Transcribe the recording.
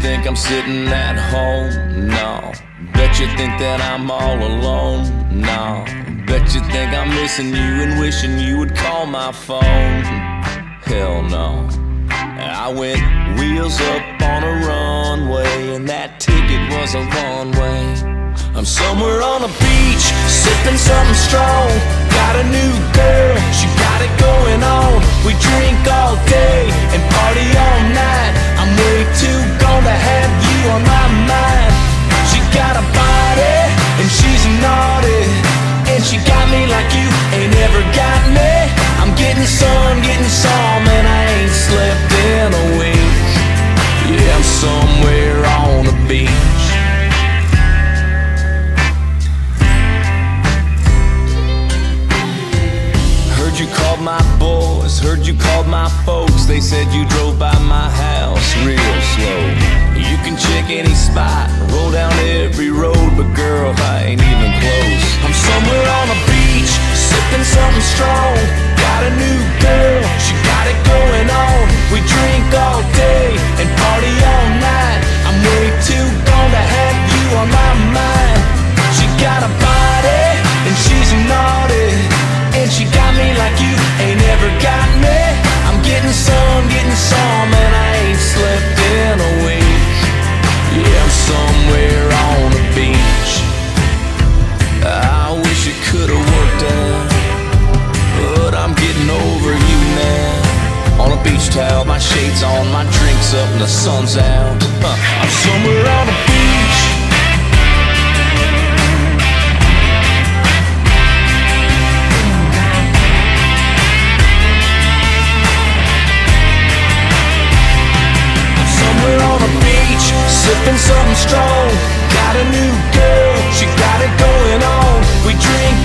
Think I'm sitting at home? No. Bet you think that I'm all alone? No. Bet you think I'm missing you and wishing you would call my phone? Hell no. I went wheels up and that ticket was a one way. I'm somewhere on a beach, sipping something strong. Got a new girl, she got it going on. We drink all day and party all night. I'm way too gone to have you on my mind. She got a body and she's naughty, and she got me like you ain't ever got me. I'm getting some, getting some, you called my boys, heard you called my folks. They said you drove by my house real slow. You can check any spot, roll down every road, but girl, I ain't even close. I'm somewhere on a beach, sipping something strong. Got a new girl, beach towel, my shades on, my drinks up, and the sun's out. Huh, I'm somewhere on a beach. I'm somewhere on a beach, sipping something strong. Got a new girl, she got it going on. We drink